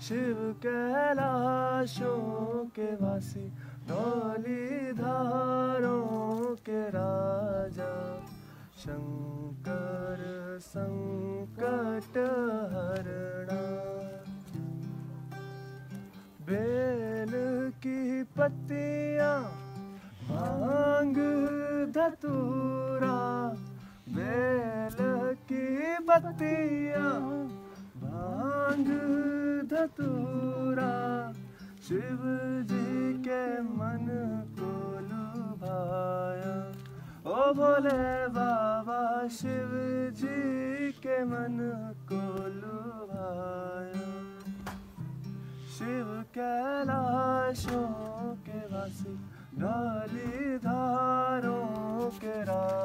शिव कैलाशों के वासी डोली धारों के राजा। शंकर संकट हरणा बेल की पत्तियाँ भाँग धतूरा, बेल की पत्तियाँ धतूरा शिव जी के मन को लुभाया। ओ भोले बाबा, शिव जी के मन को लुभाया। शिव कैलाशों के वासी डाली धारों के रा